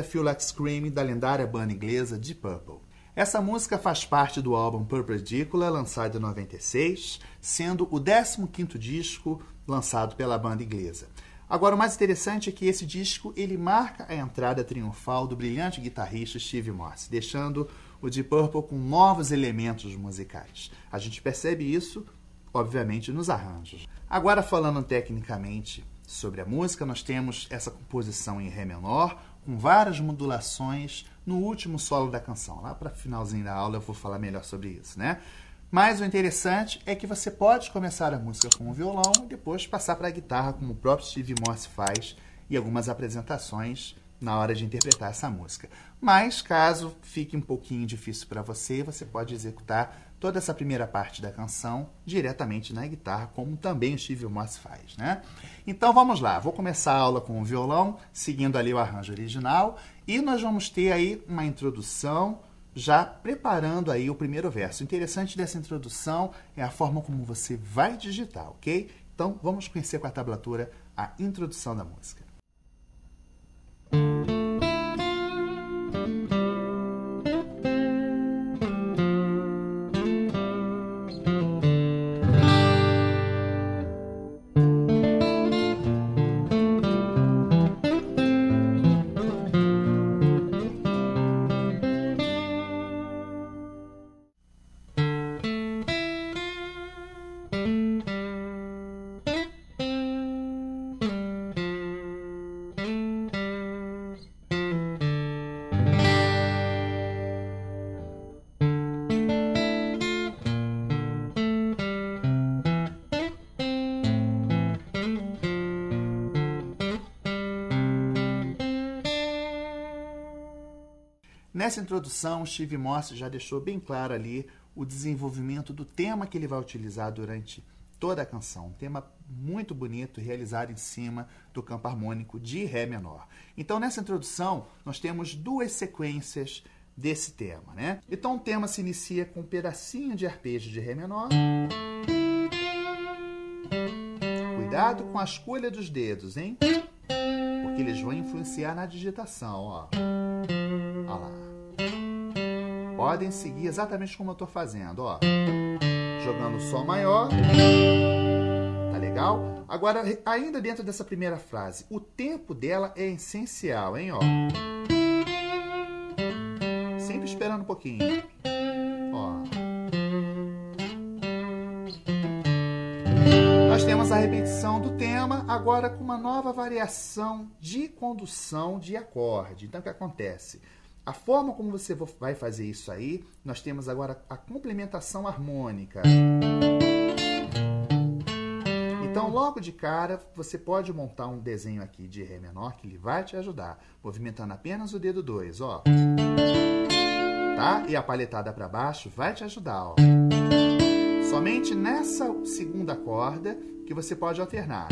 I Feel Like Screaming da lendária banda inglesa Deep Purple. Essa música faz parte do álbum Perpendicular, lançado em 96, sendo o 15º disco lançado pela banda inglesa. Agora, o mais interessante é que esse disco ele marca a entrada triunfal do brilhante guitarrista Steve Morse, deixando o Deep Purple com novos elementos musicais. A gente percebe isso, obviamente, nos arranjos. Agora, falando tecnicamente sobre a música, nós temos essa composição em Ré menor, com várias modulações no último solo da canção. Lá para finalzinho da aula eu vou falar melhor sobre isso, né? Mas o interessante é que você pode começar a música com o violão e depois passar para a guitarra, como o próprio Steve Morse faz em algumas apresentações na hora de interpretar essa música. Mas caso fique um pouquinho difícil para você, você pode executar toda essa primeira parte da canção diretamente na guitarra, como também o Steve Morse faz, né? Então vamos lá, vou começar a aula com o violão, seguindo ali o arranjo original, e nós vamos ter aí uma introdução já preparando aí o primeiro verso. O interessante dessa introdução é a forma como você vai digitar, ok? Então vamos conhecer com a tablatura a introdução da música. Nessa introdução, Steve Morse já deixou bem claro ali o desenvolvimento do tema que ele vai utilizar durante toda a canção. Um tema muito bonito, realizado em cima do campo harmônico de Ré menor. Então, nessa introdução, nós temos duas sequências desse tema, né? Então, o tema se inicia com um pedacinho de arpejo de Ré menor. Cuidado com a escolha dos dedos, hein? Porque eles vão influenciar na digitação, ó. Olha lá. Podem seguir exatamente como eu estou fazendo, ó. Jogando Sol maior. Tá legal? Agora, ainda dentro dessa primeira frase, o tempo dela é essencial, hein, ó. Sempre esperando um pouquinho. Nós temos a repetição do tema, agora com uma nova variação de condução de acorde. Então, o que acontece? A forma como você vai fazer isso aí, nós temos agora a complementação harmônica. Então, logo de cara, você pode montar um desenho aqui de Ré menor que ele vai te ajudar, movimentando apenas o dedo 2, ó. Tá? E a palhetada para baixo vai te ajudar, ó. Somente nessa segunda corda que você pode alternar.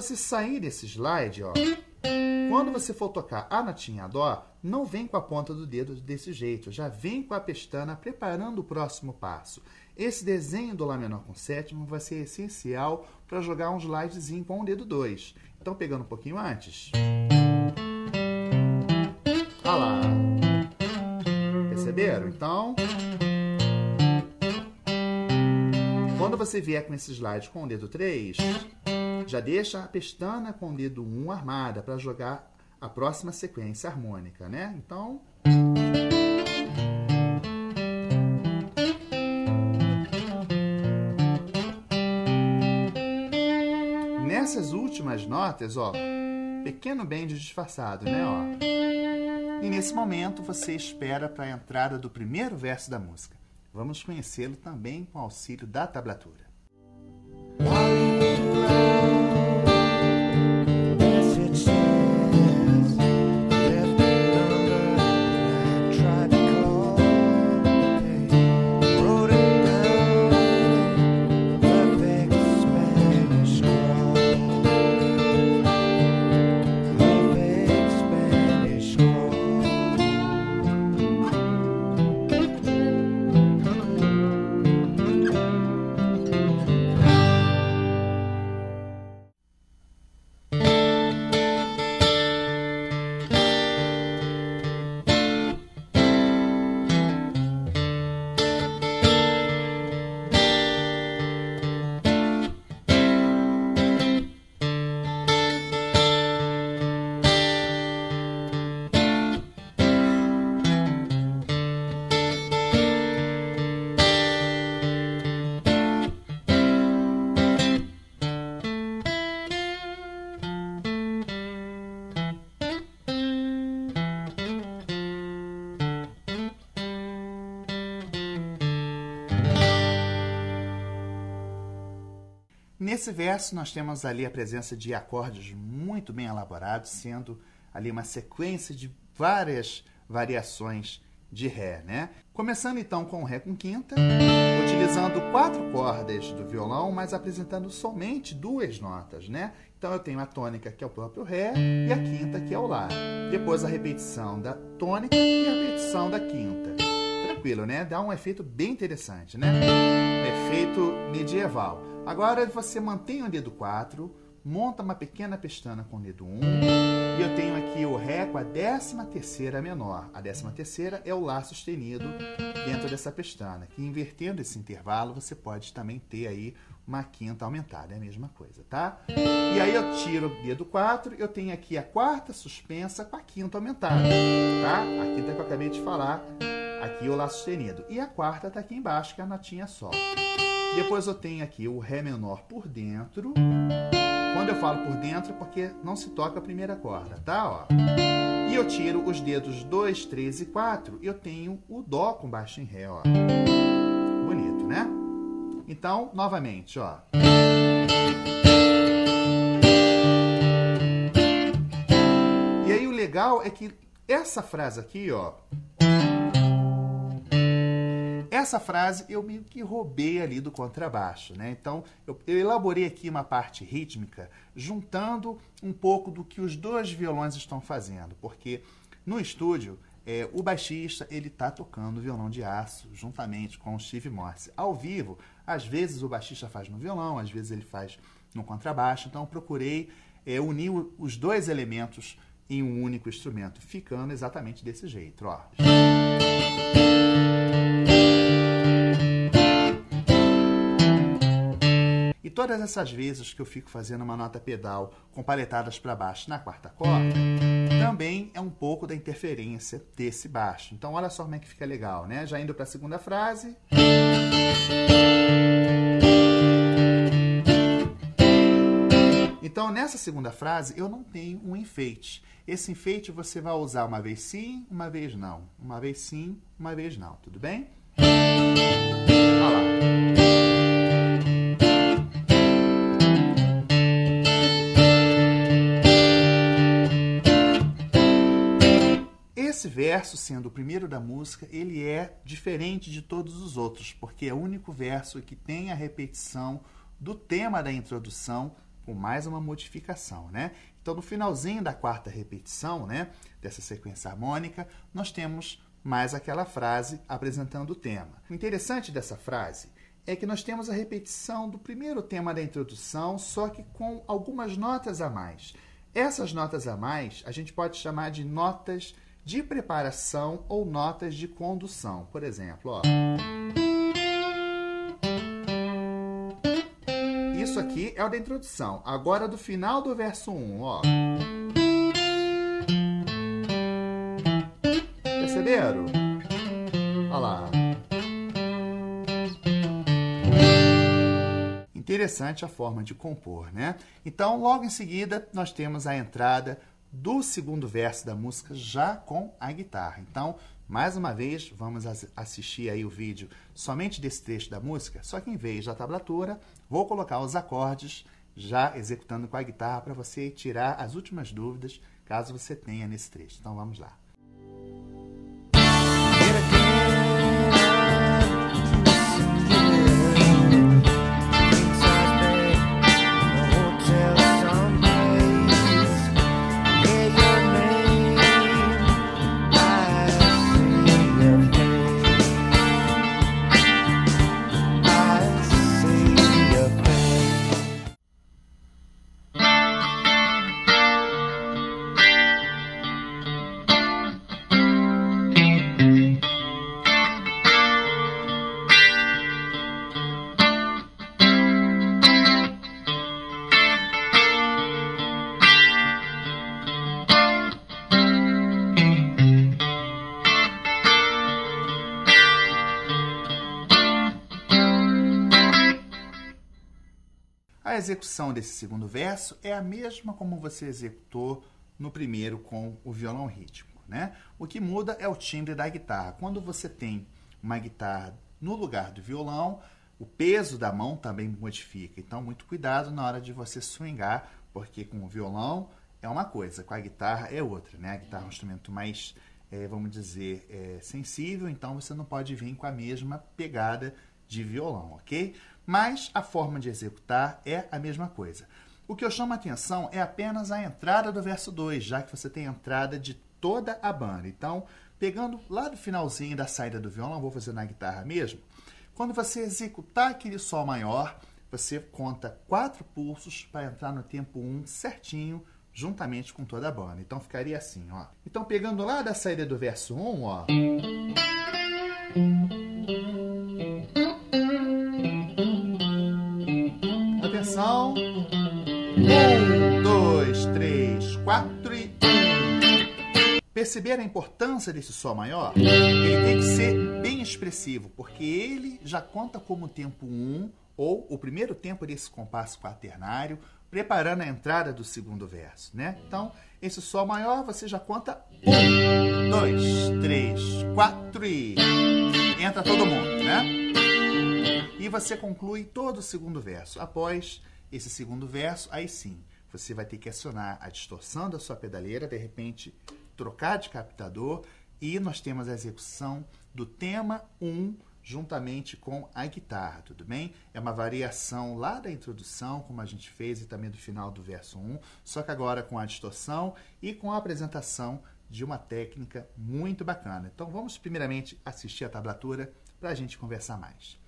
Você sair desse slide, ó, quando você for tocar a notinha Dó, não vem com a ponta do dedo desse jeito, já vem com a pestana preparando o próximo passo. Esse desenho do Lá menor com sétimo vai ser essencial para jogar um slidezinho com o dedo 2. Então, pegando um pouquinho antes. Olha lá. Perceberam? Então... Quando você vier com esse slide com o dedo 3, já deixa a pestana com o dedo 1 armada para jogar a próxima sequência harmônica, né? Então... Nessas últimas notas, ó, pequeno bend disfarçado, né, ó. E nesse momento você espera para a entrada do primeiro verso da música. Vamos conhecê-lo também com auxílio da tablatura. Nesse verso, nós temos ali a presença de acordes muito bem elaborados, sendo ali uma sequência de várias variações de Ré, né? Começando então com o Ré com quinta, utilizando quatro cordas do violão, mas apresentando somente duas notas, né? Então eu tenho a tônica, que é o próprio Ré, e a quinta, que é o Lá. Depois a repetição da tônica e a repetição da quinta. Tranquilo, né? Dá um efeito bem interessante, né? Um efeito medieval. Agora você mantém o dedo 4, monta uma pequena pestana com o dedo 1, e eu tenho aqui o Ré com a décima terceira menor. A décima terceira é o Lá sustenido dentro dessa pestana, invertendo esse intervalo você pode também ter aí uma quinta aumentada, é a mesma coisa, tá? E aí eu tiro o dedo 4, eu tenho aqui a quarta suspensa com a quinta aumentada, tá? A quinta que eu acabei de falar, aqui o Lá sustenido. E a quarta está aqui embaixo, que é a notinha Sol. Depois eu tenho aqui o Ré menor por dentro. Quando eu falo por dentro, é porque não se toca a primeira corda, tá? Ó. E eu tiro os dedos 2, 3 e 4, eu tenho o Dó com baixo em Ré, ó. Bonito, né? Então, novamente, ó. E aí o legal é que essa frase aqui, ó, essa frase eu meio que roubei ali do contrabaixo, né? Então eu, eu, elaborei aqui uma parte rítmica, juntando um pouco do que os dois violões estão fazendo, porque no estúdio é, o baixista ele está tocando violão de aço juntamente com o Steve Morse. Ao vivo, às vezes o baixista faz no violão, às vezes ele faz no contrabaixo. Então procurei é, unir os dois elementos em um único instrumento, ficando exatamente desse jeito, ó. E todas essas vezes que eu fico fazendo uma nota pedal com paletadas para baixo na quarta corda, também é um pouco da interferência desse baixo. Então olha só como é que fica legal, né? Já indo para a segunda frase. Então, nessa segunda frase, eu não tenho um enfeite. Esse enfeite você vai usar uma vez sim, uma vez não. Uma vez sim, uma vez não. Tudo bem? Olha lá. Verso, sendo o primeiro da música, ele é diferente de todos os outros, porque é o único verso que tem a repetição do tema da introdução com mais uma modificação, né? Então, no finalzinho da quarta repetição, né, dessa sequência harmônica, nós temos mais aquela frase apresentando o tema. O interessante dessa frase é que nós temos a repetição do primeiro tema da introdução, só que com algumas notas a mais. Essas notas a mais a gente pode chamar de notas de preparação ou notas de condução. Por exemplo, ó. Isso aqui é o da introdução. Agora do final do verso 1, ó. Perceberam? Olha lá. Interessante a forma de compor, né? Então, logo em seguida, nós temos a entrada do segundo verso da música já com a guitarra. Então, mais uma vez, vamos assistir aí o vídeo somente desse trecho da música, só que em vez da tablatura, vou colocar os acordes já executando com a guitarra para você tirar as últimas dúvidas, caso você tenha nesse trecho. Então, vamos lá. Execução desse segundo verso é a mesma como você executou no primeiro com o violão rítmico. Né? O que muda é o timbre da guitarra. Quando você tem uma guitarra no lugar do violão, O peso da mão também modifica. Então, muito cuidado na hora de você swingar, porque com o violão é uma coisa, com a guitarra é outra, né? A guitarra é um instrumento mais, é, vamos dizer, é, sensível, então você não pode vir com a mesma pegada de violão, ok? Mas a forma de executar é a mesma coisa. O que eu chamo a atenção é apenas a entrada do verso 2, já que você tem a entrada de toda a banda. Então, pegando lá do finalzinho da saída do violão, vou fazer na guitarra mesmo. Quando você executar aquele sol maior, você conta quatro pulsos para entrar no tempo 1 um certinho, juntamente com toda a banda. Então ficaria assim, ó. Então pegando lá da saída do verso 1, um, ó. Atenção. Um, dois, três, quatro e. Perceber a importância desse Sol maior? Ele tem que ser bem expressivo, porque ele já conta como tempo 1, um, ou o primeiro tempo desse compasso quaternário, preparando a entrada do segundo verso, né? Então, esse Sol maior você já conta um, dois, três, quatro e entra todo mundo, né? E você conclui todo o segundo verso. Após esse segundo verso, aí sim, você vai ter que acionar a distorção da sua pedaleira, de repente trocar de captador e nós temos a execução do tema 1 juntamente com a guitarra, tudo bem? É uma variação lá da introdução, como a gente fez, e também do final do verso 1, só que agora com a distorção e com a apresentação de uma técnica muito bacana. Então vamos primeiramente assistir a tablatura para a gente conversar mais.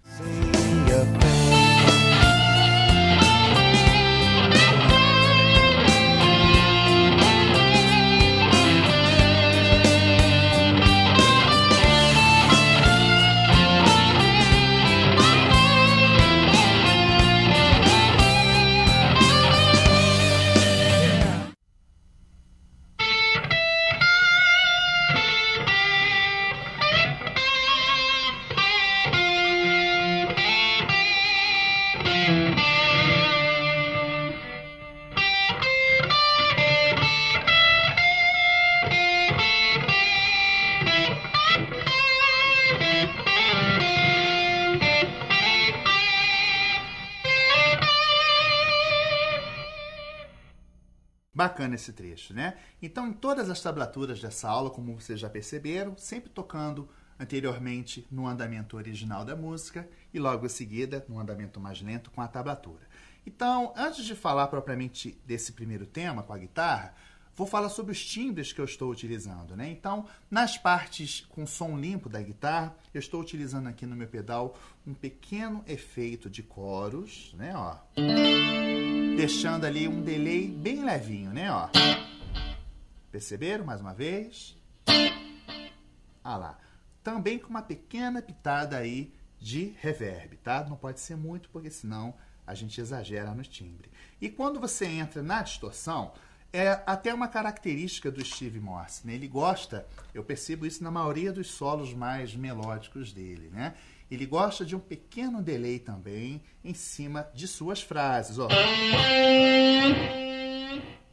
Bacana esse trecho, né? Então, em todas as tablaturas dessa aula, como vocês já perceberam, sempre tocando anteriormente no andamento original da música e logo em seguida no andamento mais lento com a tablatura. Então, antes de falar propriamente desse primeiro tema com a guitarra, vou falar sobre os timbres que eu estou utilizando, né? Então, nas partes com som limpo da guitarra, eu estou utilizando aqui no meu pedal um pequeno efeito de coros, né, ó. Deixando ali um delay bem levinho, né, ó. Perceberam mais uma vez? Ah lá. Também com uma pequena pitada aí de reverb, tá? Não pode ser muito, porque senão a gente exagera no timbre. E quando você entra na distorção, é até uma característica do Steve Morse. Né? Ele gosta, eu percebo isso na maioria dos solos mais melódicos dele. Né? Ele gosta de um pequeno delay também em cima de suas frases. Ó.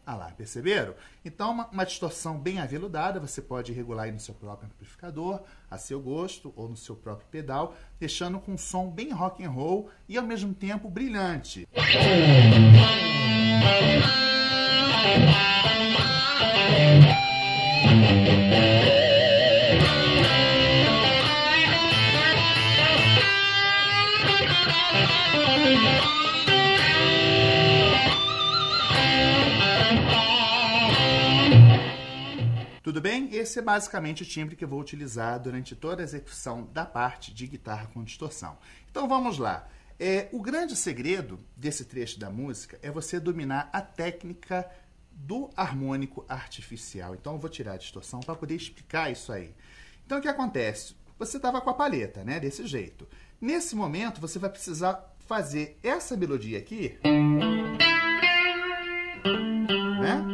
Ah lá, perceberam? Então, uma, uma, distorção bem aveludada, você pode regular aí no seu próprio amplificador, a seu gosto, ou no seu próprio pedal, deixando com um som bem rock and roll e ao mesmo tempo brilhante. Tudo bem? Esse é basicamente o timbre que eu vou utilizar durante toda a execução da parte de guitarra com distorção. Então vamos lá. É, o grande segredo desse trecho da música é você dominar a técnica do harmônico artificial. Então eu vou tirar a distorção para poder explicar isso aí. Então o que acontece? Você estava com a palheta, né? Desse jeito. Nesse momento você vai precisar fazer essa melodia aqui, né?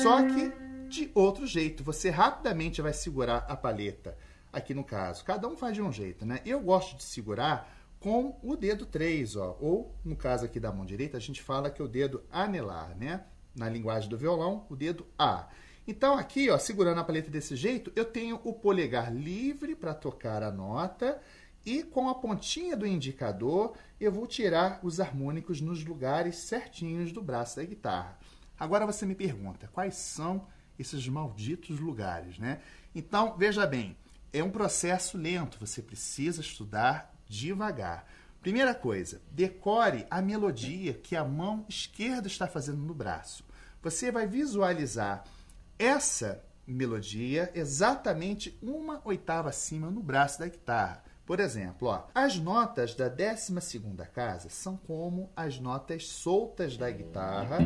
Só que de outro jeito. Você rapidamente vai segurar a palheta. Aqui no caso, cada um faz de um jeito, né? Eu gosto de segurar com o dedo 3, ó, ou no caso aqui da mão direita, a gente fala que é o dedo anelar, né? Na linguagem do violão, o dedo A. Então aqui, ó, segurando a paleta desse jeito, eu tenho o polegar livre para tocar a nota e com a pontinha do indicador eu vou tirar os harmônicos nos lugares certinhos do braço da guitarra. Agora você me pergunta, quais são esses malditos lugares, né? Então, veja bem, é um processo lento, você precisa estudar devagar. Primeira coisa, decore a melodia que a mão esquerda está fazendo no braço. Você vai visualizar essa melodia exatamente uma oitava acima no braço da guitarra. Por exemplo, ó, as notas da 12 casa são como as notas soltas da guitarra,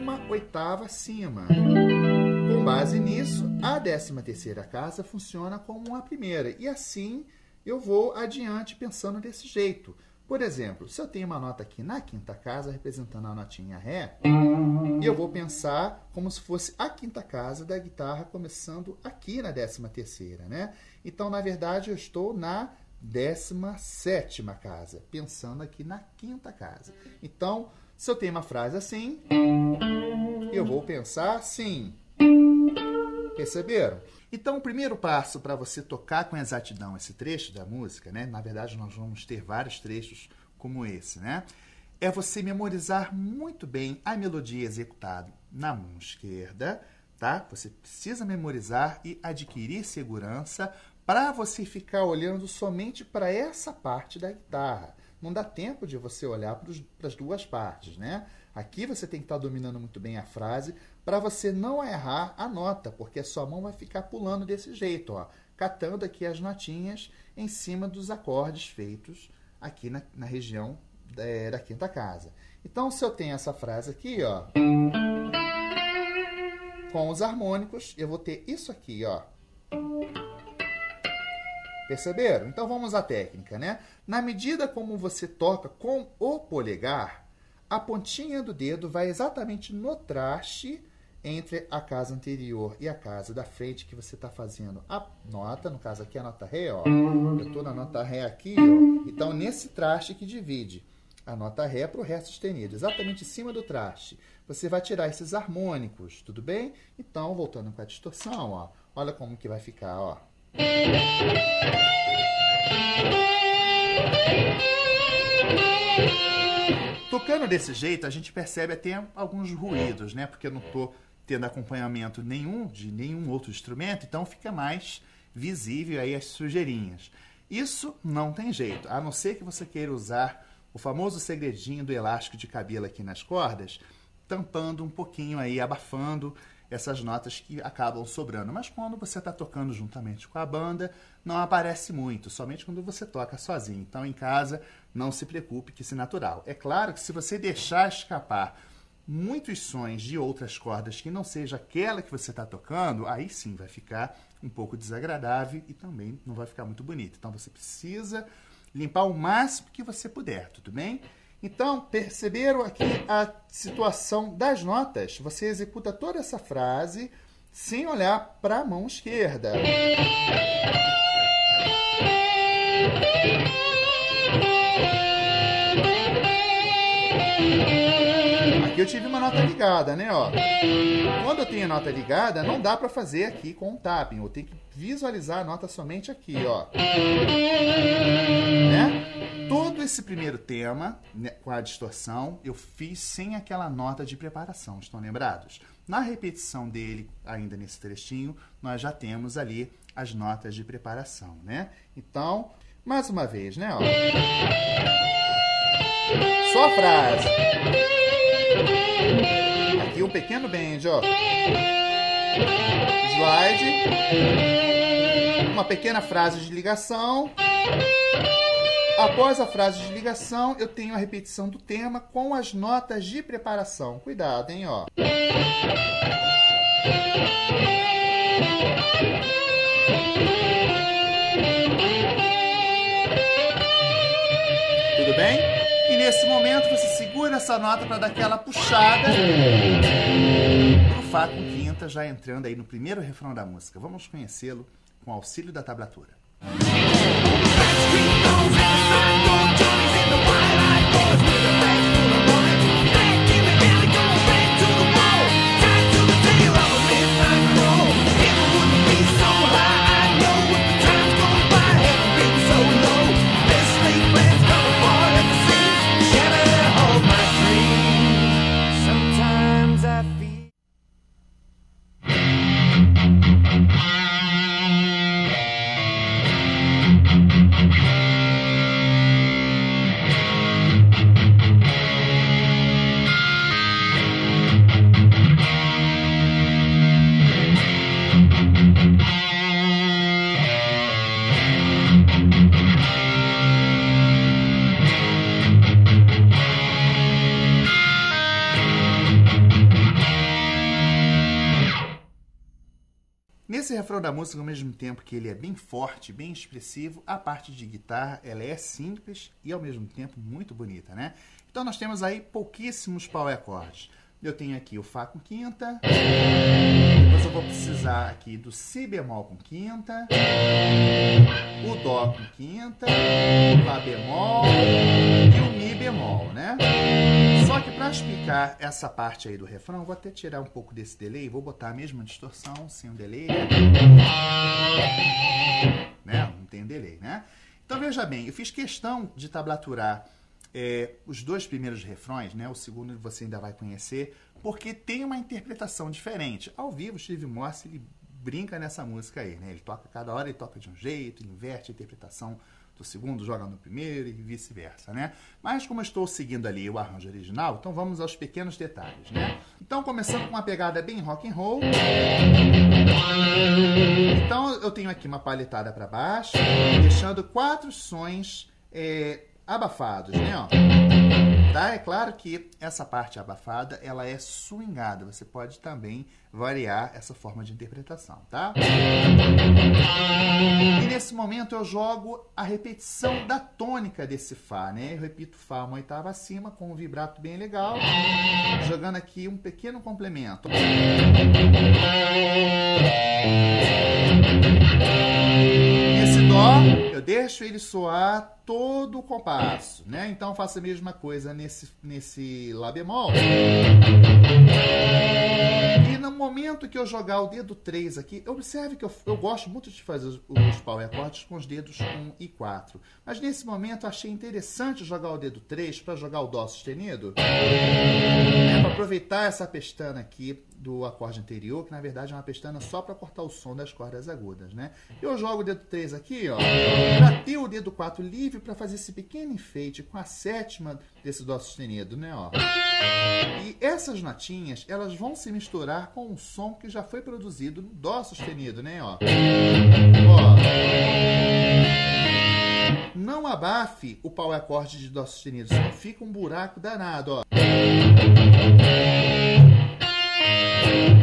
uma oitava acima. Com base nisso, a 13 casa funciona como a primeira, e assim eu vou adiante pensando desse jeito. Por exemplo, se eu tenho uma nota aqui na quinta casa representando a notinha Ré, eu vou pensar como se fosse a quinta casa da guitarra começando aqui na décima terceira, né? Então, na verdade, eu estou na décima sétima casa, pensando aqui na quinta casa. Então, se eu tenho uma frase assim, eu vou pensar assim. Perceberam? Então, o primeiro passo para você tocar com exatidão esse trecho da música, né? Na verdade, nós vamos ter vários trechos como esse, né? É você memorizar muito bem a melodia executada na mão esquerda, tá? Você precisa memorizar e adquirir segurança para você ficar olhando somente para essa parte da guitarra. Não dá tempo de você olhar para as duas partes, né? Aqui você tem que estar tá dominando muito bem a frase para você não errar a nota, porque a sua mão vai ficar pulando desse jeito, ó, catando aqui as notinhas em cima dos acordes feitos aqui na, na região da, da quinta casa. Então, se eu tenho essa frase aqui, ó, com os harmônicos, eu vou ter isso aqui, ó. Perceberam? Então vamos à técnica, né? Na medida como você toca com o polegar, a pontinha do dedo vai exatamente no traste entre a casa anterior e a casa da frente que você está fazendo a nota, no caso aqui a nota Ré, ó. Eu estou na nota Ré aqui, ó. Então, nesse traste que divide a nota Ré para o Ré sustenido, exatamente em cima do traste. Você vai tirar esses harmônicos, tudo bem? Então, voltando com a distorção, ó. Olha como que vai ficar, ó. Tocando desse jeito, a gente percebe até alguns ruídos, né? Porque eu não estou tendo acompanhamento nenhum de nenhum outro instrumento, então fica mais visível aí as sujeirinhas. Isso não tem jeito, a não ser que você queira usar o famoso segredinho do elástico de cabelo aqui nas cordas, tampando um pouquinho aí, abafando essas notas que acabam sobrando. Mas quando você está tocando juntamente com a banda, não aparece muito, somente quando você toca sozinho. Então, em casa, não se preocupe que isso é natural. É claro que se você deixar escapar muitos sons de outras cordas que não seja aquela que você está tocando, aí sim vai ficar um pouco desagradável e também não vai ficar muito bonito. Então, você precisa limpar o máximo que você puder, tudo bem? Então, perceberam aqui a situação das notas? Você executa toda essa frase sem olhar para a mão esquerda. Aqui eu tive uma nota ligada, né? Ó. Quando eu tenho nota ligada, não dá para fazer aqui com o tapping. Eu tenho que visualizar a nota somente aqui, ó. Né? Todo esse primeiro tema, né, com a distorção, eu fiz sem aquela nota de preparação, estão lembrados? Na repetição dele, ainda nesse trechinho, nós já temos ali as notas de preparação, né? Então, mais uma vez, né? Ó. Só a frase. Aqui um pequeno bend, ó. Slide. Uma pequena frase de ligação. Após a frase de ligação, eu tenho a repetição do tema com as notas de preparação. Cuidado, hein, ó. Tudo bem? E nesse momento você segura essa nota para dar aquela puxada pro Fá com quinta, já entrando aí no primeiro refrão da música. Vamos conhecê-lo com auxílio da tablatura. Bye. Da música, ao mesmo tempo que ele é bem forte, bem expressivo, a parte de guitarra ela é simples e ao mesmo tempo muito bonita, né? Então nós temos aí pouquíssimos power chords. Eu tenho aqui o Fá com quinta, depois eu vou precisar aqui do Si bemol com quinta, o Dó com quinta, o Lá bemol e o Mi bemol, né? Só para explicar essa parte aí do refrão, vou até tirar um pouco desse delay, vou botar a mesma distorção, sem o delay, né? Não tem delay, né? Então veja bem, eu fiz questão de tablaturar é, os dois primeiros refrões, né? O segundo você ainda vai conhecer, porque tem uma interpretação diferente. Ao vivo, Steve Morse ele brinca nessa música aí, né? Ele toca cada hora, ele toca de um jeito, inverte a interpretação do segundo, joga no primeiro e vice-versa, né? Mas como eu estou seguindo ali o arranjo original, então vamos aos pequenos detalhes, né? Então começando com uma pegada bem rock and roll. Então eu tenho aqui uma palhetada para baixo, deixando quatro sons é, abafados, né? Ó. Tá? É claro que essa parte abafada ela é swingada. Você pode também variar essa forma de interpretação, tá? E nesse momento eu jogo a repetição da tônica desse Fá, né? Eu repito Fá uma oitava acima com um vibrato bem legal, jogando aqui um pequeno complemento. Dó, eu deixo ele soar todo o compasso, né? Então faço a mesma coisa nesse, nesse Lá bemol. E no momento que eu jogar o dedo 3 aqui, observe que eu, eu gosto muito de fazer os, os power chords com os dedos 1 e 4. Mas nesse momento eu achei interessante jogar o dedo 3 para jogar o Dó sustenido. Aproveitar essa pestana aqui do acorde anterior, que na verdade é uma pestana só para cortar o som das cordas agudas, né? Eu jogo o dedo 3 aqui, ó, para ter o dedo 4 livre para fazer esse pequeno enfeite com a sétima desse dó sustenido, né, ó. E essas notinhas, elas vão se misturar com o som que já foi produzido no dó sustenido, né, ó. Ó. Não abafe o pau acorde de dó sustenido, senão fica um buraco danado, ó.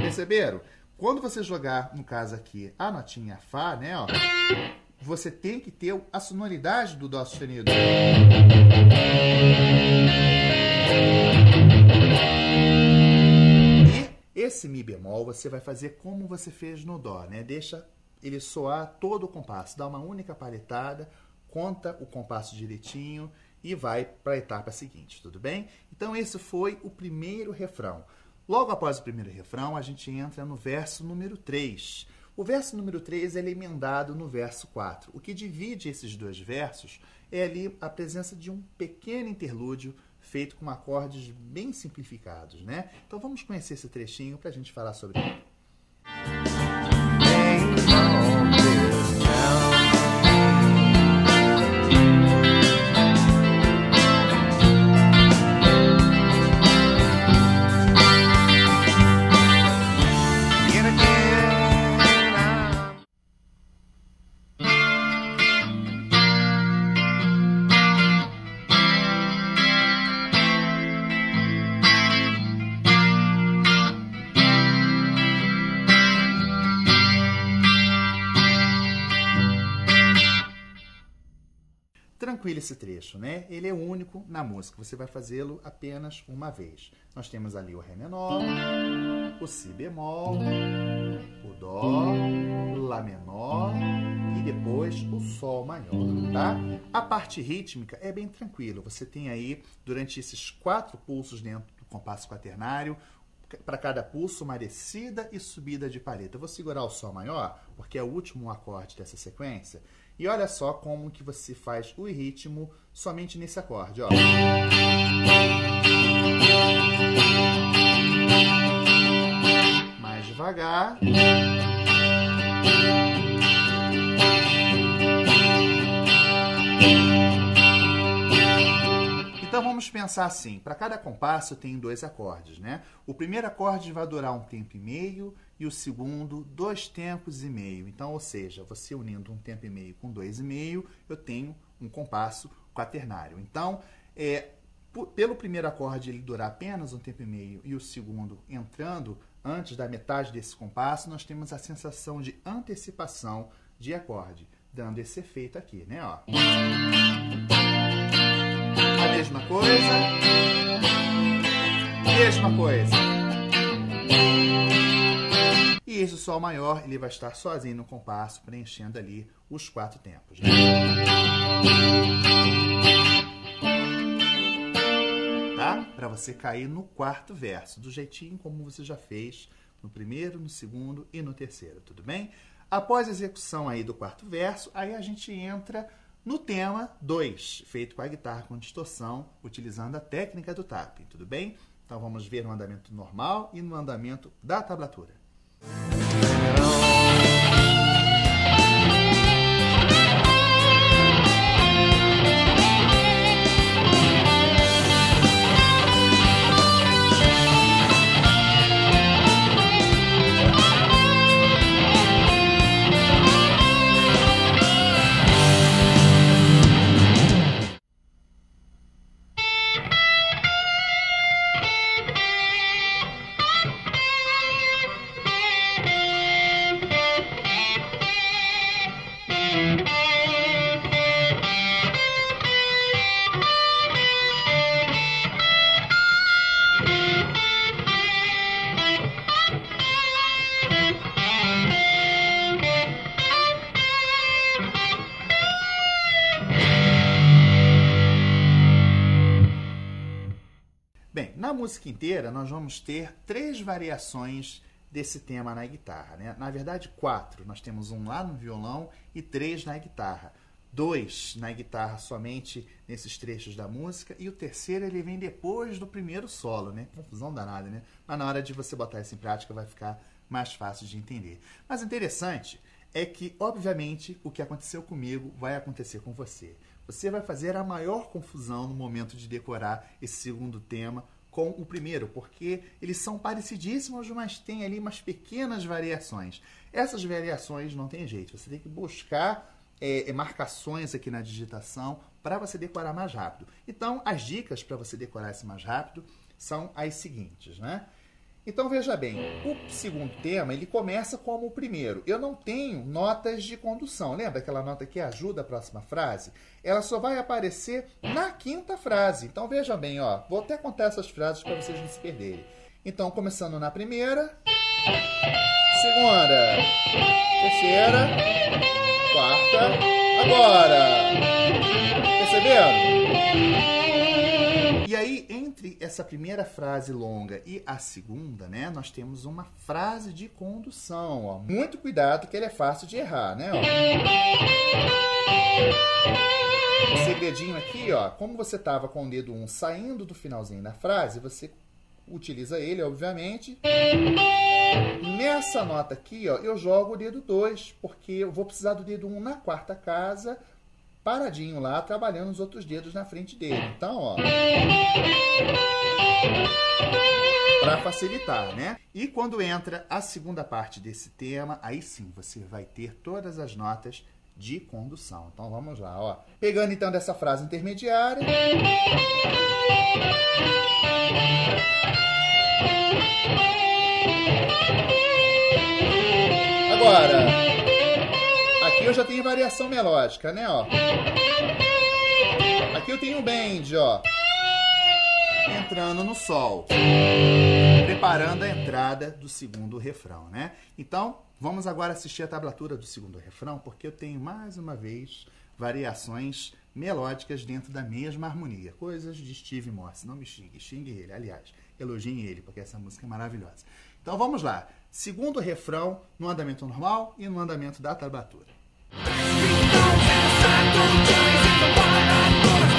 Perceberam? Quando você jogar, no caso aqui, a notinha Fá, né, ó, você tem que ter a sonoridade do Dó sustenido. E esse Mi bemol você vai fazer como você fez no Dó, né? Deixa ele soar todo o compasso, dá uma única paletada, conta o compasso direitinho e vai para a etapa seguinte, tudo bem? Então esse foi o primeiro refrão. Logo após o primeiro refrão, a gente entra no verso número 3. O verso número 3 é emendado no verso 4. O que divide esses dois versos é ali a presença de um pequeno interlúdio feito com acordes bem simplificados, né? Então vamos conhecer esse trechinho para a gente falar sobre ele. Tranquilo esse trecho, né? Ele é único na música, você vai fazê-lo apenas uma vez. Nós temos ali o Ré menor, o Si bemol, o Dó, Lá menor e depois o Sol maior, tá? A parte rítmica é bem tranquila. Você tem aí, durante esses quatro pulsos dentro do compasso quaternário, para cada pulso, uma descida e subida de paleta. Eu vou segurar o Sol maior, porque é o último acorde dessa sequência. E olha só como que você faz o ritmo somente nesse acorde, ó. Mais devagar. Então vamos pensar assim, para cada compasso tem dois acordes, né? O primeiro acorde vai durar um tempo e meio e o segundo dois tempos e meio. Então, ou seja, você unindo um tempo e meio com dois e meio, eu tenho um compasso quaternário. Então, é, pelo primeiro acorde ele durar apenas um tempo e meio e o segundo entrando antes da metade desse compasso, nós temos a sensação de antecipação de acorde, dando esse efeito aqui, né? Ó. A mesma coisa. Mesma coisa. E esse Sol maior, ele vai estar sozinho no compasso, preenchendo ali os quatro tempos. Né? Tá? Para você cair no quarto verso, do jeitinho como você já fez no primeiro, no segundo e no terceiro, tudo bem? Após a execução aí do quarto verso, aí a gente entra no tema 2, feito com a guitarra com distorção, utilizando a técnica do tapping, tudo bem? Então vamos ver no andamento normal e no andamento da tablatura. Bem, na música inteira nós vamos ter três variações desse tema na guitarra, né? Na verdade, quatro. Nós temos um lá no violão e três na guitarra. Dois na guitarra somente nesses trechos da música e o terceiro ele vem depois do primeiro solo, né? Confusão danada, né? Mas na hora de você botar isso em prática vai ficar mais fácil de entender. Mas interessante é que, obviamente, o que aconteceu comigo vai acontecer com você você vai fazer a maior confusão no momento de decorar esse segundo tema com o primeiro, porque eles são parecidíssimos, mas tem ali umas pequenas variações. Essas variações não tem jeito, você tem que buscar é, marcações aqui na digitação para você decorar mais rápido. Então, as dicas para você decorar isso mais rápido são as seguintes, né? Então veja bem, o segundo tema ele começa como o primeiro. Eu não tenho notas de condução. Lembra aquela nota que ajuda a próxima frase? Ela só vai aparecer na quinta frase. Então veja bem, ó, vou até contar essas frases para vocês não se perderem. Então começando na primeira, segunda, terceira, quarta, agora. Perceberam? E aí, entre essa primeira frase longa e a segunda, né, nós temos uma frase de condução. Ó. Muito cuidado que ele é fácil de errar, né? Ó. O segredinho aqui, ó, como você estava com o dedo 1 um saindo do finalzinho da frase, você utiliza ele, obviamente. Nessa nota aqui, ó, eu jogo o dedo 2, porque eu vou precisar do dedo 1 um na quarta casa paradinho lá, trabalhando os outros dedos na frente dele. Então, ó. Para facilitar, né? E quando entra a segunda parte desse tema, aí sim você vai ter todas as notas de condução. Então vamos lá, ó. Pegando então dessa frase intermediária. Agora, eu já tenho variação melódica, né, ó. Aqui eu tenho um bend, ó. Entrando no sol. Preparando a entrada do segundo refrão, né? Então, vamos agora assistir a tablatura do segundo refrão, porque eu tenho mais uma vez variações melódicas dentro da mesma harmonia. Coisas de Steve Morse. Não me xingue, xingue ele. Aliás, elogie ele, porque essa música é maravilhosa. Então vamos lá. Segundo refrão no andamento normal e no andamento da tablatura. Street goes and the sun in the for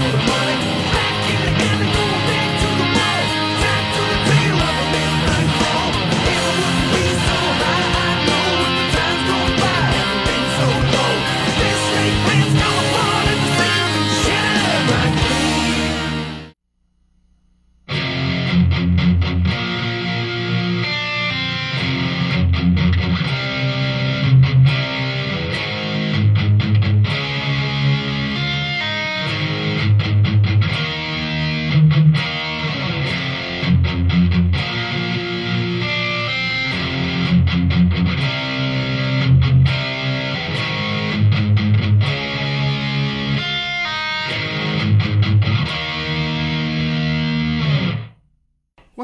the money.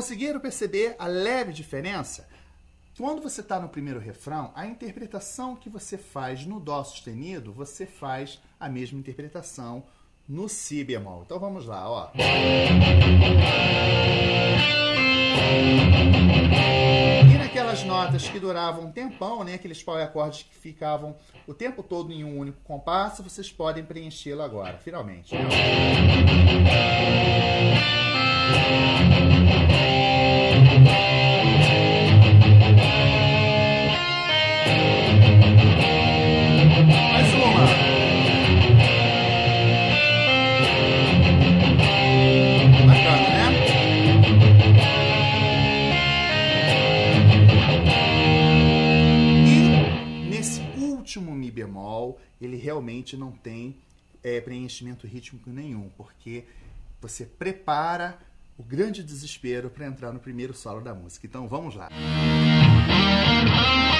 Conseguiram perceber a leve diferença? Quando você está no primeiro refrão, a interpretação que você faz no Dó sustenido, você faz a mesma interpretação no Si bemol. Então vamos lá, ó. E naquelas notas que duravam um tempão, né, aqueles pau e acordes que ficavam o tempo todo em um único compasso, vocês podem preenchê-lo agora, finalmente. Né? Ele realmente não tem é, preenchimento rítmico nenhum, porque você prepara o grande desespero para entrar no primeiro solo da música. Então vamos lá. Música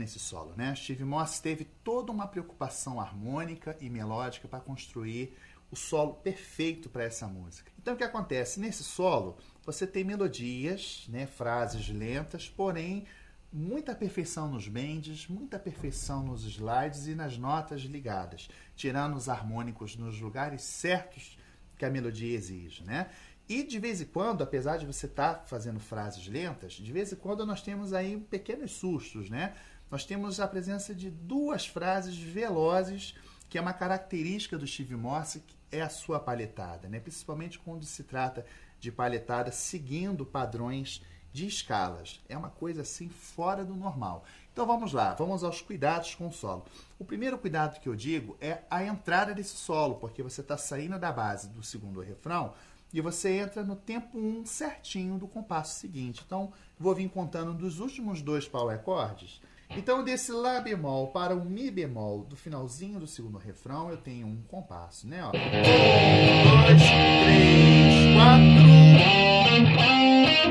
bacana esse solo, né? Steve Moss teve toda uma preocupação harmônica e melódica para construir o solo perfeito para essa música. Então o que acontece nesse solo? Você tem melodias, né, frases lentas, porém muita perfeição nos bends, muita perfeição nos slides e nas notas ligadas, tirando os harmônicos nos lugares certos que a melodia exige, né? E de vez em quando, apesar de você estar tá fazendo frases lentas, de vez em quando nós temos aí pequenos sustos, né? Nós temos a presença de duas frases velozes, que é uma característica do Steve Morse, que é a sua palhetada, né? Principalmente quando se trata de palhetada seguindo padrões de escalas. É uma coisa assim fora do normal. Então vamos lá, vamos aos cuidados com o solo. O primeiro cuidado que eu digo é a entrada desse solo, porque você está saindo da base do segundo refrão e você entra no tempo 1 um certinho do compasso seguinte. Então, vou vir contando dos últimos dois power chords Então, desse Lá bemol para o Mi bemol do finalzinho do segundo refrão, eu tenho um compasso, né? Ó. Um, dois, três, quatro.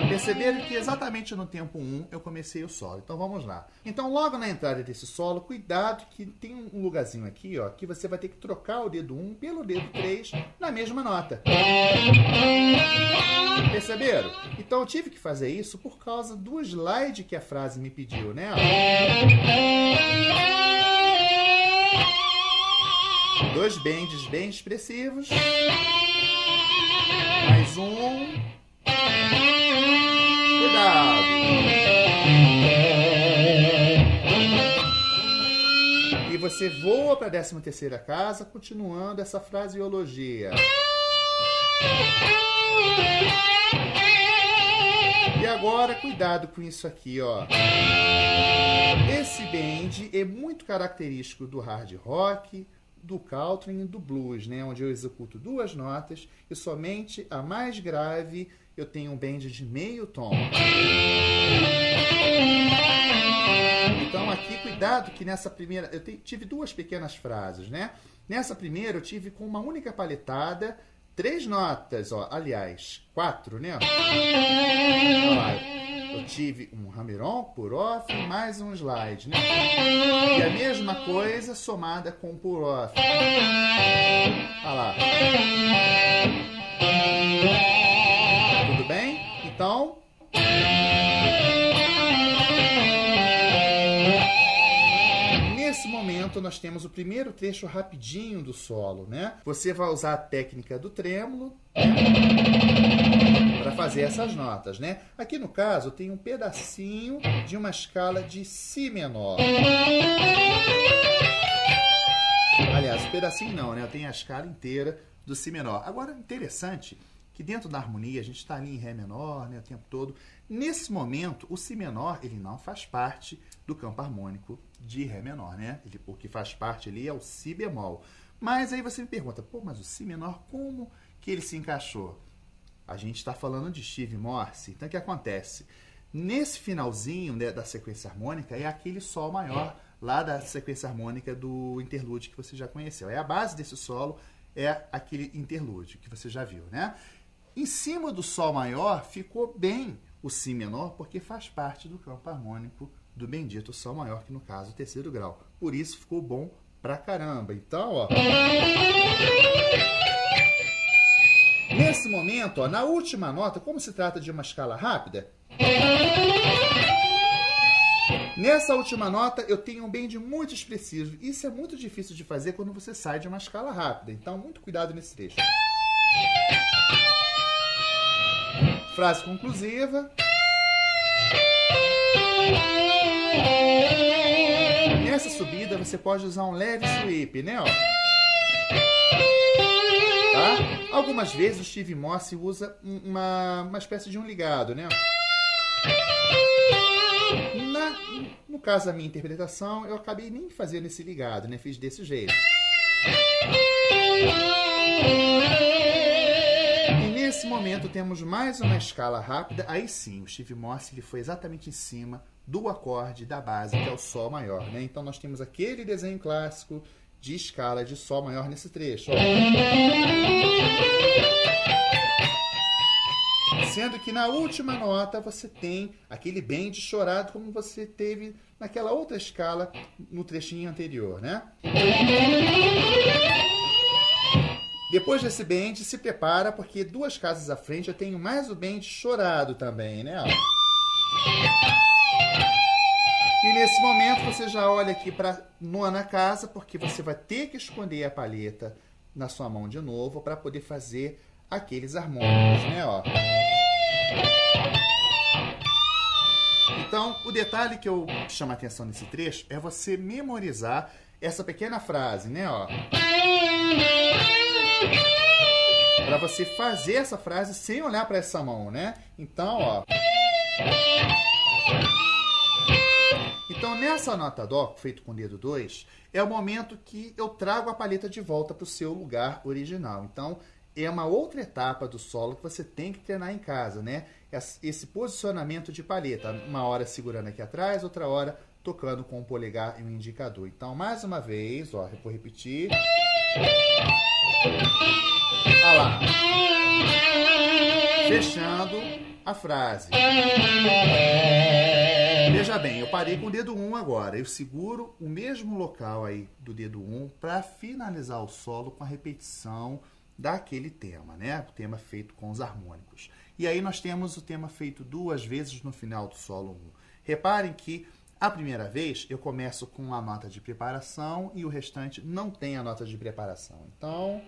Perceberam que exatamente no tempo 1 um, eu comecei o solo. Então vamos lá. Então, logo na entrada desse solo, cuidado que tem um lugarzinho aqui, ó, que você vai ter que trocar o dedo 1 um pelo dedo 3 na mesma nota. Perceberam? Então eu tive que fazer isso por causa do slide que a frase me pediu, né? Dois bends bem expressivos. Você voa para a 13 terceira casa, continuando essa fraseologia. E agora, cuidado com isso aqui, ó. Esse bend é muito característico do hard rock, do country e do blues, né? Onde eu executo duas notas e somente a mais grave eu tenho um bend de meio tom. Então aqui, cuidado que nessa primeira... Eu tive duas pequenas frases, né? Nessa primeira eu tive com uma única paletada três notas, ó. Aliás, quatro, né? Eu tive um hammer-on por off mais um slide, né? E a mesma coisa somada com por off. Olha lá. Então, momento nós temos o primeiro trecho rapidinho do solo, né? Você vai usar a técnica do trêmulo para fazer essas notas, né? Aqui no caso tem um pedacinho de uma escala de si menor. Aliás, pedacinho não, né? Eu tenho a escala inteira do si menor. Agora, interessante que dentro da harmonia a gente está ali em Ré menor né, o tempo todo. Nesse momento, o Si menor ele não faz parte do campo harmônico de Ré menor, né? Ele, o que faz parte ali é o Si bemol. Mas aí você me pergunta, pô, mas o Si menor, como que ele se encaixou? A gente está falando de Steve Morse. Então, o que acontece? Nesse finalzinho né, da sequência harmônica é aquele Sol maior lá da sequência harmônica do interlúdio que você já conheceu. É a base desse solo, é aquele interlúdio que você já viu, né? Em cima do Sol maior ficou bem o Si menor, porque faz parte do campo harmônico do bendito Sol maior, que no caso é o terceiro grau. Por isso ficou bom pra caramba. Então, ó. Nesse momento, ó, na última nota, como se trata de uma escala rápida, nessa última nota eu tenho um bend muito expressivo. Isso é muito difícil de fazer quando você sai de uma escala rápida. Então, muito cuidado nesse trecho. Frase conclusiva. Nessa subida você pode usar um leve sweep, né? Ó. Tá? Algumas vezes o Steve Moss usa uma, uma espécie de um ligado, né? Na, no caso da minha interpretação, eu acabei nem fazendo esse ligado, né? Fiz desse jeito. Nesse momento temos mais uma escala rápida. Aí sim, o Steve Morse ele foi exatamente em cima do acorde da base, que é o Sol maior. Né? Então nós temos aquele desenho clássico de escala de Sol maior nesse trecho. Sendo que na última nota você tem aquele bend chorado como você teve naquela outra escala no trechinho anterior, né? Depois desse bend, se prepara, porque duas casas à frente eu tenho mais o bend chorado também, né? E nesse momento você já olha aqui para nona casa, porque você vai ter que esconder a palheta na sua mão de novo para poder fazer aqueles harmônicos, né? Ó. Então, o detalhe que eu chamo a atenção nesse trecho é você memorizar essa pequena frase, né? Ó para você fazer essa frase sem olhar para essa mão, né? Então, ó. Então, nessa nota dó, feito com o dedo 2, é o momento que eu trago a palheta de volta para o seu lugar original. Então, é uma outra etapa do solo que você tem que treinar em casa, né? Esse posicionamento de palheta, uma hora segurando aqui atrás, outra hora tocando com o polegar e o indicador. Então, mais uma vez, ó, vou repetir. Olha lá. Fechando a frase. Veja bem, eu parei com o dedo 1 agora. Eu seguro o mesmo local aí do dedo 1 para finalizar o solo com a repetição daquele tema, né? O tema feito com os harmônicos. E aí nós temos o tema feito duas vezes no final do solo 1. Reparem que a primeira vez eu começo com a nota de preparação e o restante não tem a nota de preparação. Então.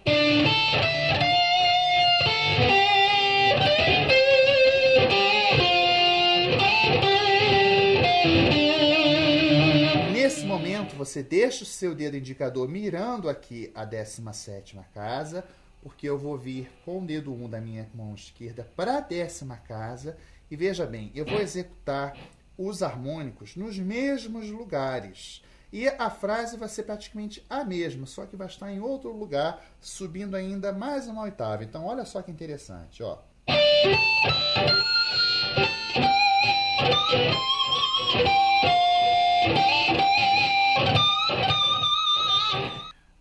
Nesse momento, você deixa o seu dedo indicador mirando aqui a 17 casa, porque eu vou vir com o dedo 1 da minha mão esquerda para a décima casa. E veja bem, eu vou executar os harmônicos nos mesmos lugares. E a frase vai ser praticamente a mesma, só que vai estar em outro lugar, subindo ainda mais uma oitava. Então, olha só que interessante, ó.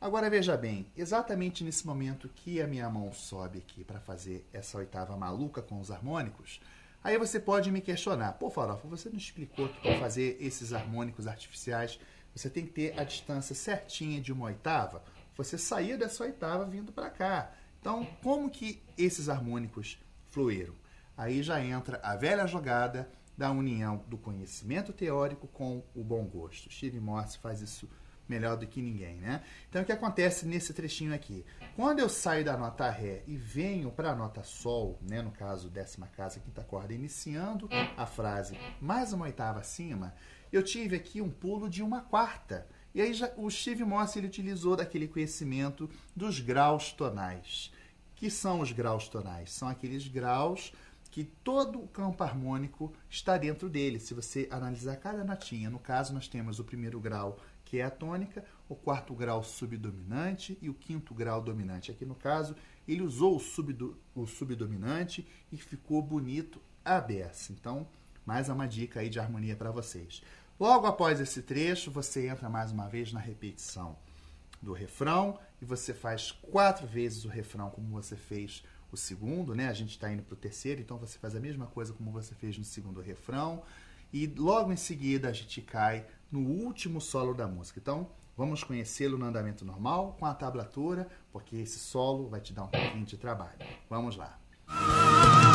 Agora veja bem, exatamente nesse momento que a minha mão sobe aqui para fazer essa oitava maluca com os harmônicos, Aí você pode me questionar, pô, Farofa, você não explicou que para fazer esses harmônicos artificiais você tem que ter a distância certinha de uma oitava? Você saía dessa oitava vindo para cá. Então, como que esses harmônicos fluíram? Aí já entra a velha jogada da união do conhecimento teórico com o bom gosto. Steve Morse faz isso melhor do que ninguém, né? Então, o que acontece nesse trechinho aqui? Quando eu saio da nota Ré e venho para a nota Sol, né, no caso, décima casa, quinta corda, iniciando a frase mais uma oitava acima, eu tive aqui um pulo de uma quarta. E aí já, o Steve Moss ele utilizou daquele conhecimento dos graus tonais. Que são os graus tonais? São aqueles graus que todo o campo harmônico está dentro dele. Se você analisar cada notinha, no caso nós temos o primeiro grau que é a tônica, o quarto grau subdominante e o quinto grau dominante. Aqui no caso, ele usou o, subdo, o subdominante e ficou bonito a beça. Então, mais uma dica aí de harmonia para vocês. Logo após esse trecho, você entra mais uma vez na repetição do refrão e você faz quatro vezes o refrão como você fez o segundo, né? A gente está indo para o terceiro, então você faz a mesma coisa como você fez no segundo refrão. E logo em seguida a gente cai no último solo da música. Então, vamos conhecê-lo no andamento normal, com a tablatura, porque esse solo vai te dar um pouquinho de trabalho. Vamos lá. segundo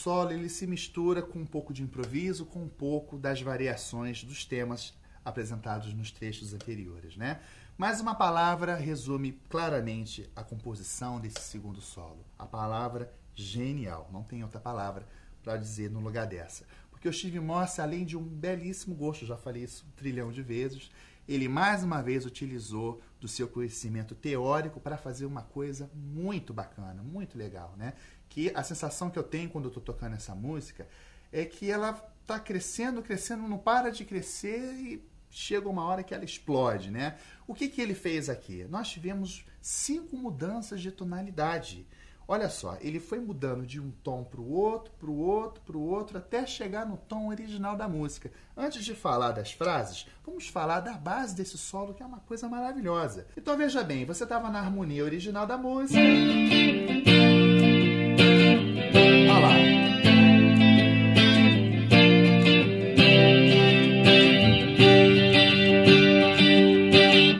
solo ele se mistura com um pouco de improviso, com um pouco das variações dos temas apresentados nos trechos anteriores, né? Mas uma palavra resume claramente a composição desse segundo solo. A palavra genial. Não tem outra palavra para dizer no lugar dessa. Porque o Steve Morse, além de um belíssimo gosto, já falei isso um trilhão de vezes, ele mais uma vez utilizou do seu conhecimento teórico para fazer uma coisa muito bacana, muito legal, né? Que a sensação que eu tenho quando eu estou tocando essa música é que ela está crescendo, crescendo, não para de crescer e chega uma hora que ela explode, né? O que, que ele fez aqui? Nós tivemos cinco mudanças de tonalidade. Olha só, ele foi mudando de um tom para o outro, para o outro, para o outro, até chegar no tom original da música. Antes de falar das frases, vamos falar da base desse solo, que é uma coisa maravilhosa. Então veja bem, você estava na harmonia original da música.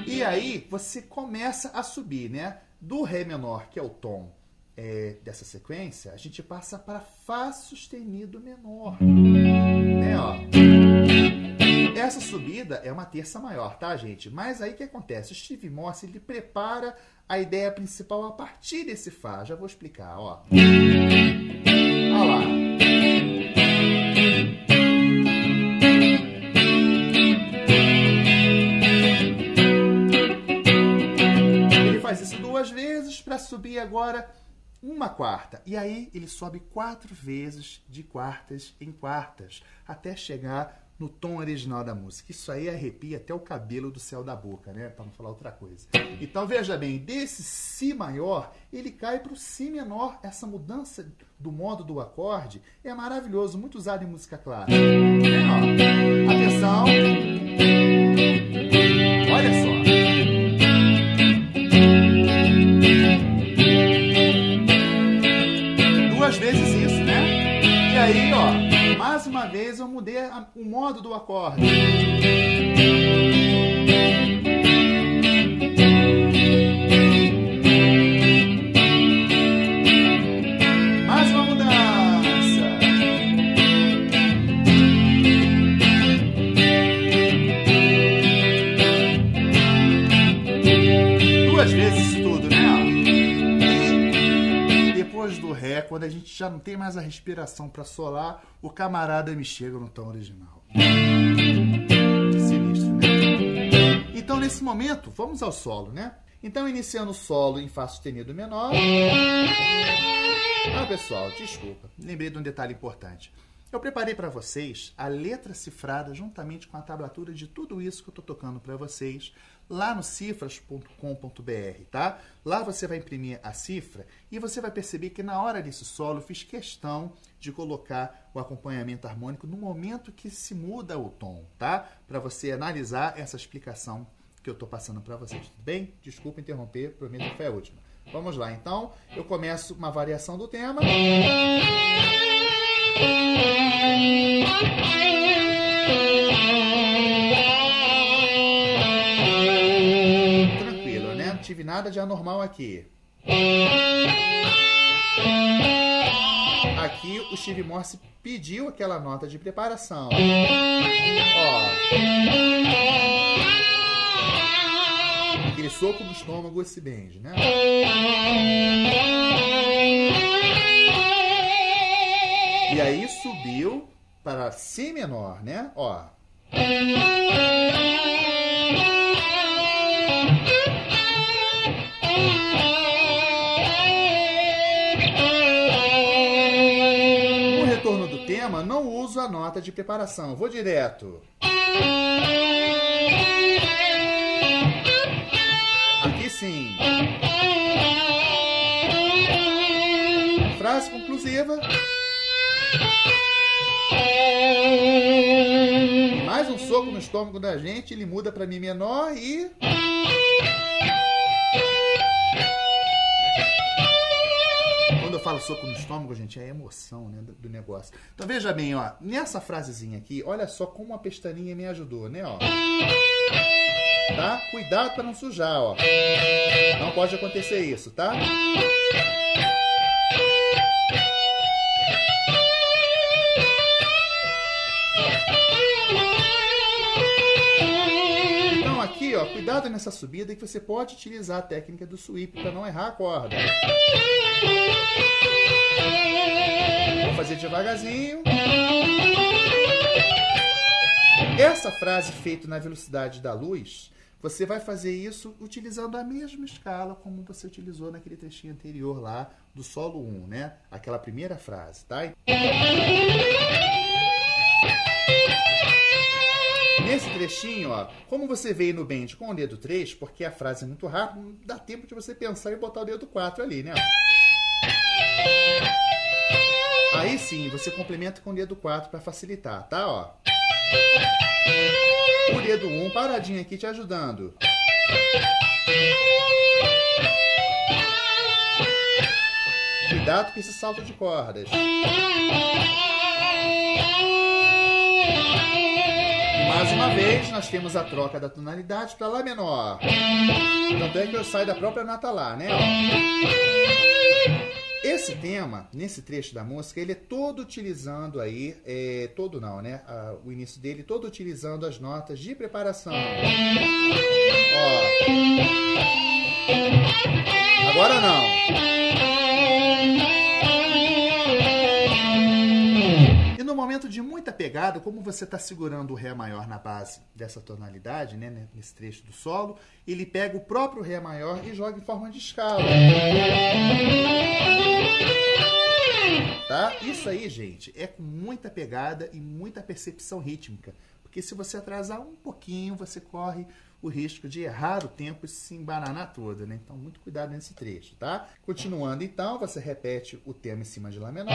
E aí você começa a subir, né? Do Ré menor, que é o tom é, dessa sequência, a gente passa para Fá sustenido menor. Né, ó. Essa subida é uma terça maior, tá, gente? Mas aí o que acontece? O Steve Morse ele prepara a ideia principal a partir desse Fá. Já vou explicar, ó. Olha lá. Ele faz isso duas vezes para subir agora uma quarta. E aí ele sobe quatro vezes de quartas em quartas, até chegar no tom original da música. Isso aí arrepia até o cabelo do céu da boca, né? Para não falar outra coisa. Então veja bem, desse Si maior, ele cai para o Si menor. Essa mudança do modo do acorde é maravilhoso, muito usado em música clássica. É, Atenção. Uma vez eu mudei a, o modo do acorde. Mais uma mudança. Duas vezes tudo? Depois do Ré, quando a gente já não tem mais a respiração para solar, o camarada me chega no tom original. Sinistro, né? Então, nesse momento, vamos ao solo, né? Então, iniciando o solo em Fá sustenido menor. Ah, pessoal, desculpa, lembrei de um detalhe importante. Eu preparei para vocês a letra cifrada juntamente com a tablatura de tudo isso que eu estou tocando para vocês lá no cifras.com.br, tá? Lá você vai imprimir a cifra e você vai perceber que na hora desse solo eu fiz questão de colocar o acompanhamento harmônico no momento que se muda o tom, tá? Para você analisar essa explicação que eu estou passando para vocês, tudo bem? Desculpa interromper, prometo que foi a última. Vamos lá, então, eu começo uma variação do tema. Tranquilo, tive nada de anormal aqui. Aqui o Steve Morse pediu aquela nota de preparação. Ó. Aquele soco no estômago, esse bend, né? E aí subiu para Si menor, né? Ó. tema, não uso a nota de preparação, vou direto. Aqui sim. Frase conclusiva. Mais um soco no estômago da gente, ele muda para Mi menor e. soco no estômago, gente, é a emoção né, do, do negócio. Então veja bem, ó, nessa frasezinha aqui, olha só como a pestaninha me ajudou, né? Ó. Tá? Cuidado para não sujar, ó. Não pode acontecer isso, tá? Nessa subida que você pode utilizar a técnica do sweep para não errar a corda. Vou fazer devagarzinho. Essa frase feita na velocidade da luz, você vai fazer isso utilizando a mesma escala como você utilizou naquele trechinho anterior lá do solo 1, né? Aquela primeira frase, tá? Trechinho, ó, como você veio no bend com o dedo 3, porque a frase é muito rápida, dá tempo de você pensar e botar o dedo 4 ali, né? Aí sim, você complementa com o dedo 4 para facilitar, tá? Ó. O dedo 1 paradinho aqui te ajudando. Cuidado com esse salto de cordas. Mais uma vez, nós temos a troca da tonalidade para Lá menor. Tanto é que eu saio da própria nota Lá, né? Esse tema, nesse trecho da música, ele é todo utilizando aí, é, todo não, né? Ah, o início dele, todo utilizando as notas de preparação. Ó. Agora não. No momento de muita pegada, como você está segurando o Ré maior na base dessa tonalidade, né, nesse trecho do solo, ele pega o próprio Ré maior e joga em forma de escala. Tá? Isso aí, gente, é com muita pegada e muita percepção rítmica. Porque se você atrasar um pouquinho, você corre o risco de errar o tempo e se embananar toda, né? Então, muito cuidado nesse trecho, tá? Continuando, então, você repete o tema em cima de Lá menor.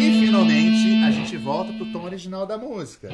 E finalmente a gente volta pro tom original da música.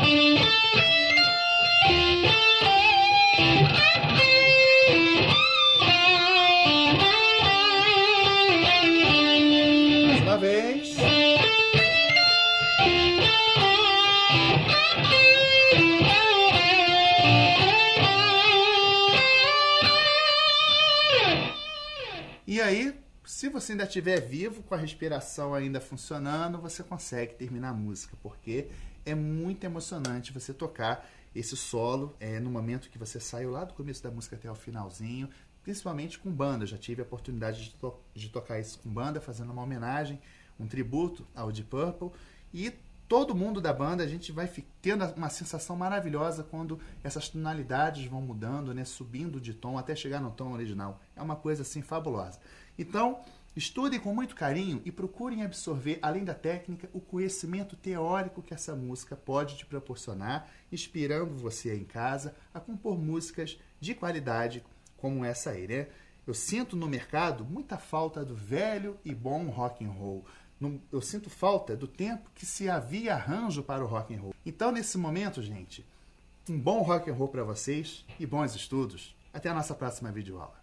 Aí, se você ainda estiver vivo, com a respiração ainda funcionando, você consegue terminar a música, porque é muito emocionante você tocar esse solo é, no momento que você saiu lá do começo da música até o finalzinho, principalmente com banda. Eu já tive a oportunidade de, to de tocar isso com banda, fazendo uma homenagem, um tributo ao Deep Purple. E todo mundo da banda, a gente vai tendo uma sensação maravilhosa quando essas tonalidades vão mudando, né, subindo de tom até chegar no tom original. É uma coisa assim fabulosa. Então, estudem com muito carinho e procurem absorver, além da técnica, o conhecimento teórico que essa música pode te proporcionar, inspirando você em casa a compor músicas de qualidade como essa aí, né? Eu sinto no mercado muita falta do velho e bom rock and roll eu sinto falta do tempo que se havia arranjo para o rock and roll. Então, nesse momento, gente, um bom rock and roll para vocês e bons estudos. Até a nossa próxima videoaula.